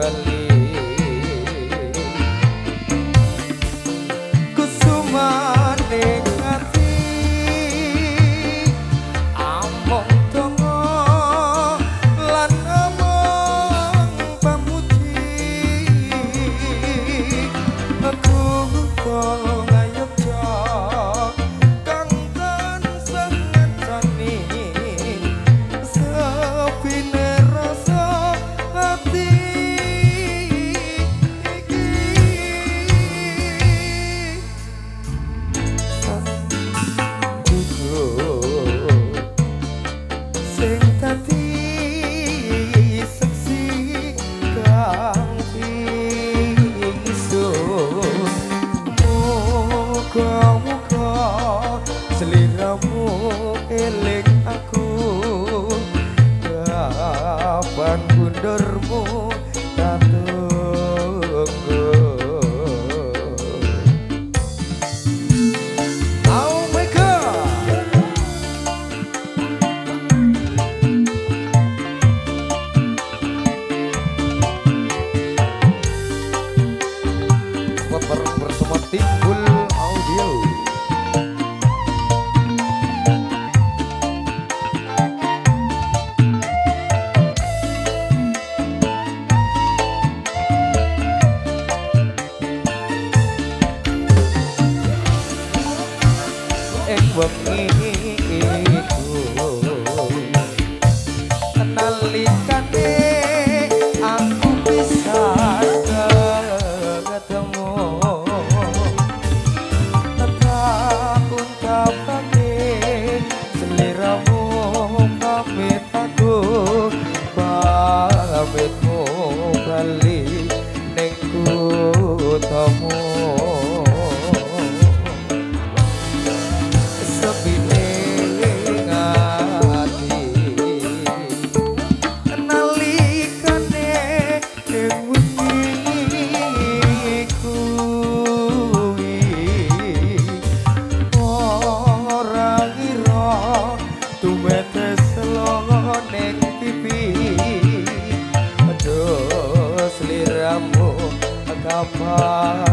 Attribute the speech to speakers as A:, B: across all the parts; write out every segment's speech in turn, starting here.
A: well amor. wengi iku Kenalikane aku bisa ketemu. Tetap ungkapane seliramu Mbak Betaku, Mbak Betaku balik. apart.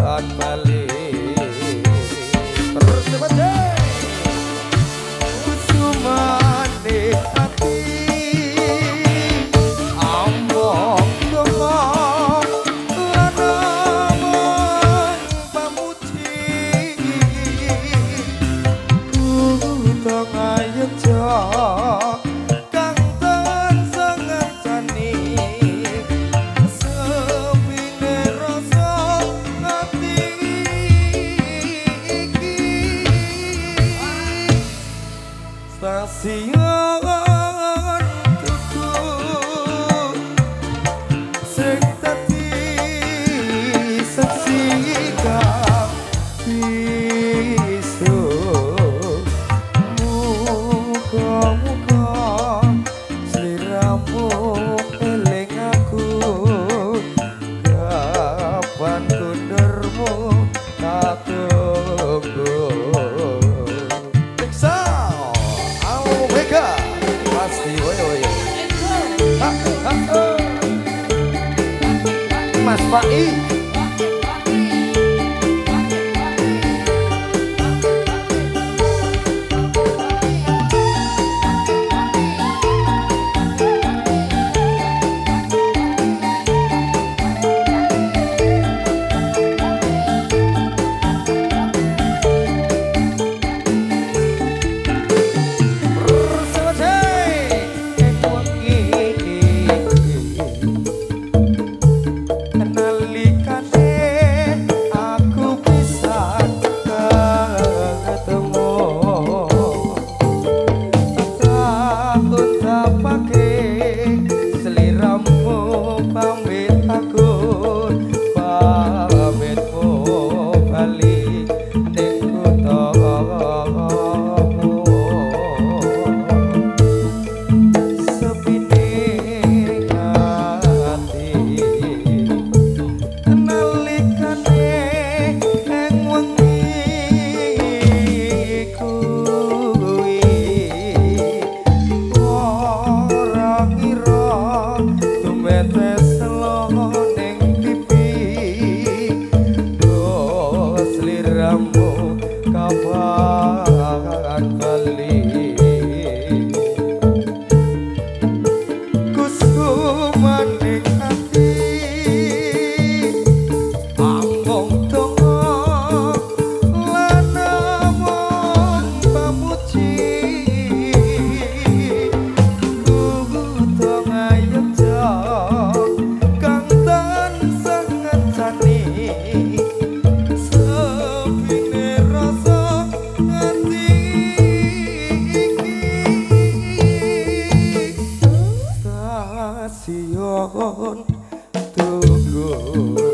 A: take mais fácil. mati stasiun tunggu.